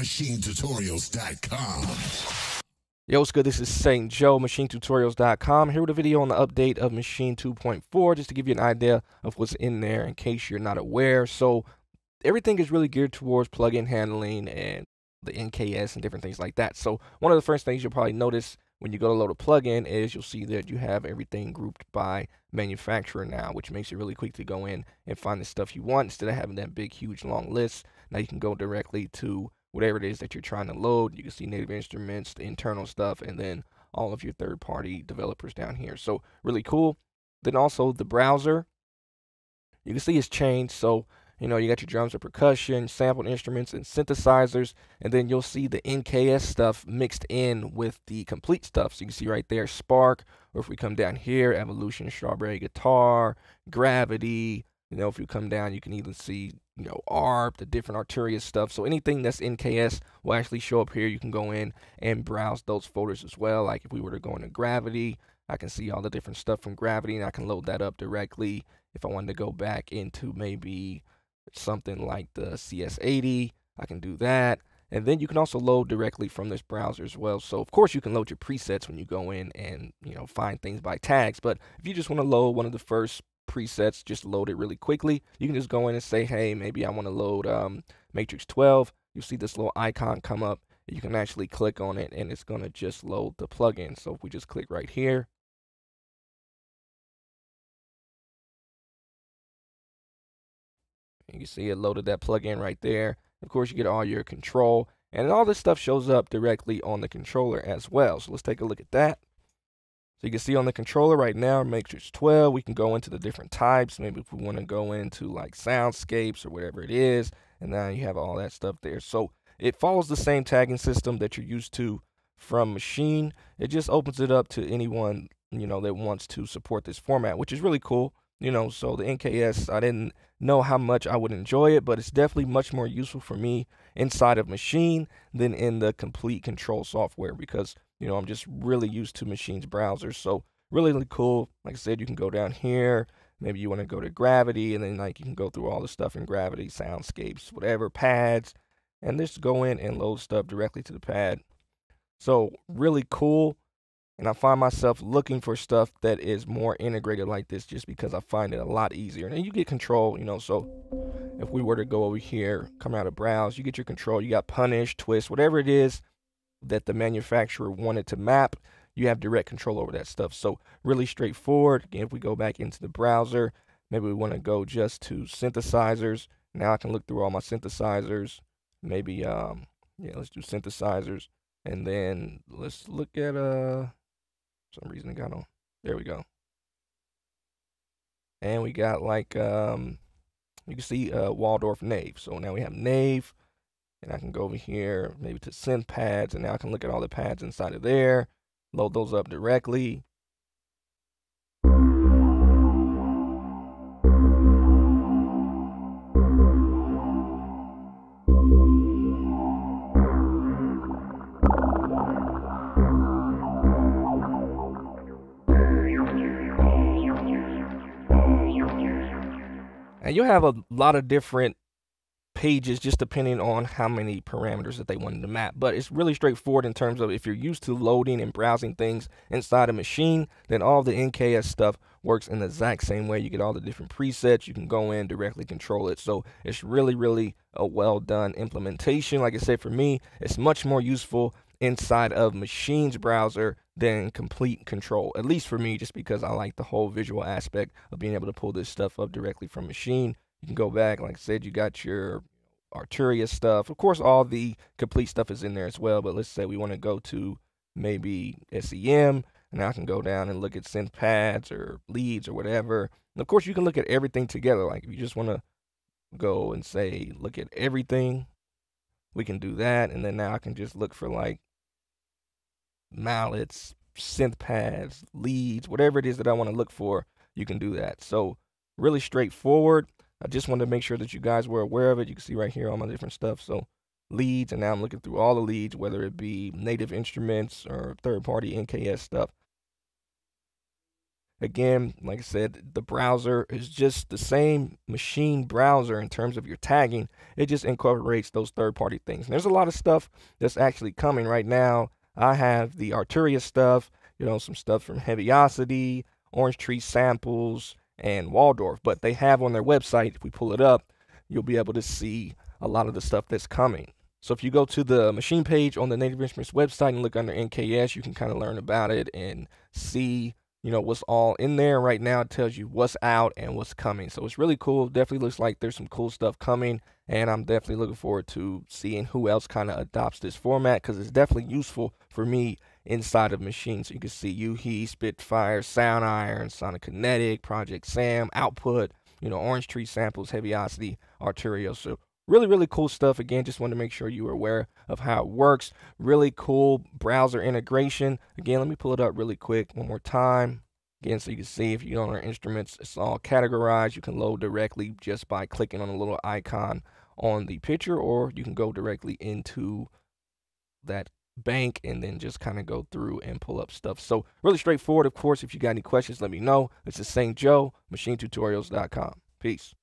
MaschineTutorials.com. Yo, what's good? This is Saint Joe, MaschineTutorials.com, here with a video on the update of Maschine 2.4, just to give you an idea of what's in there in case you're not aware. So, everything is really geared towards plugin handling and the NKS and different things like that. So, one of the first things you'll probably notice when you go to load a plugin is you'll see that you have everything grouped by manufacturer now, which makes it really quick to go in and find the stuff you want instead of having that big, huge, long list. Now you can go directly to whatever it is that you're trying to load. You can see native instruments, the internal stuff, and then all of your third party developers down here. So really cool. Then also the browser, you can see it's changed. So, you know, you got your drums and percussion, sampled instruments, and synthesizers. And then you'll see the NKS stuff mixed in with the Komplete stuff. So you can see right there Spark, or if we come down here, Evolution, Strawberry Guitar, Gravity. You know, if you come down, you can even see you know, ARP, the different Arturia stuff. So anything that's NKS will actually show up here. You can go in and browse those folders as well. Like if we were to go into Gravity, I can see all the different stuff from Gravity and I can load that up directly. If I wanted to go back into maybe something like the CS80, I can do that. And then you can also load directly from this browser as well. So of course you can load your presets when you go in and you know find things by tags. But if you just want to load one of the first presets just load it really quickly. You can just go in and say, hey, maybe I want to load um, Matrix 12. You see this little icon come up. You can actually click on it and it's going to just load the plugin. So if we just click right here, you can see it loaded that plugin right there. Of course, you get all your control and all this stuff shows up directly on the controller as well. So let's take a look at that. So you can see on the controller right now, Matrix 12, we can go into the different types. Maybe if we want to go into like soundscapes or whatever it is. And now you have all that stuff there. So it follows the same tagging system that you're used to from Maschine. It just opens it up to anyone, you know, that wants to support this format, which is really cool. You know, so the NKS, I didn't know how much I would enjoy it, but it's definitely much more useful for me inside of Maschine than in the Komplete Kontrol software because you know, I'm just really used to Maschine's browsers. So really, really cool. Like I said, you can go down here. Maybe you want to go to Gravity, and then like you can go through all the stuff in Gravity, soundscapes, whatever, pads, and just go in and load stuff directly to the pad. So really cool. And I find myself looking for stuff that is more integrated like this just because I find it a lot easier. And you get control, you know, so if we were to go over here, come out of browse, you get your control. You got punish, twist, whatever it is that the manufacturer wanted to map, you have direct control over that stuff. So really straightforward. Again, if we go back into the browser, maybe we want to go just to synthesizers. Now I can look through all my synthesizers. Maybe um yeah, let's do synthesizers. And then let's look at uh some reason it got on. There we go. And we got like um you can see uh Waldorf Nave. So now we have Nave. And I can go over here, maybe to synth pads, and now I can look at all the pads inside of there, load those up directly. And you have a lot of different pages just depending on how many parameters that they wanted to map. But it's really straightforward in terms of if you're used to loading and browsing things inside a Maschine, then all the NKS stuff works in the exact same way. You get all the different presets, you can go in directly control it. So it's really, really a well done implementation. Like I said, for me, it's much more useful inside of Maschine's browser than Komplete Kontrol. At least for me, just because I like the whole visual aspect of being able to pull this stuff up directly from Maschine. You can go back, like I said, you got your Arturia stuff. Of course, all the Komplete stuff is in there as well. But let's say we want to go to maybe SEM, and I can go down and look at synth pads or leads or whatever. And of course, you can look at everything together. Like if you just want to go and say look at everything, we can do that. And then now I can just look for like mallets, synth pads, leads, whatever it is that I want to look for. You can do that. So really straightforward. I just wanted to make sure that you guys were aware of it. You can see right here all my different stuff. So leads, and now I'm looking through all the leads, whether it be native instruments or third-party NKS stuff. Again, like I said, the browser is just the same Maschine browser in terms of your tagging. It just incorporates those third party things. And there's a lot of stuff that's actually coming right now. I have the Arturia stuff, you know, some stuff from Heavyocity, Orange Tree Samples, and Waldorf. But they have on their website, if we pull it up, you'll be able to see a lot of the stuff that's coming. So if you go to the Maschine page on the Native Instruments website and look under NKS, you can kind of learn about it and see, you know, what's all in there. Right now, it tells you what's out and what's coming. So it's really cool. Definitely looks like there's some cool stuff coming. And I'm definitely looking forward to seeing who else kind of adopts this format because it's definitely useful for me inside of Maschine's. So you can see u-he, Spitfire, Soundiron, Sonic Kinetic, ProjectSAM, Output, you know, Orange Tree Samples, Heavyocity, Arturia. So really, really cool stuff. Again, just want to make sure you are aware of how it works. Really cool browser integration. Again, let me pull it up really quick one more time. Again, so you can see if you own our instruments, it's all categorized. You can load directly just by clicking on the little icon on the picture, or you can go directly into that bank and then just kind of go through and pull up stuff. So really straightforward. Of course, if you got any questions, let me know. This is St. Joe, maschinetutorials.com. Peace.